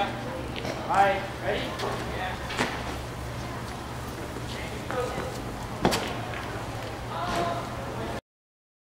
Yeah. All right, ready?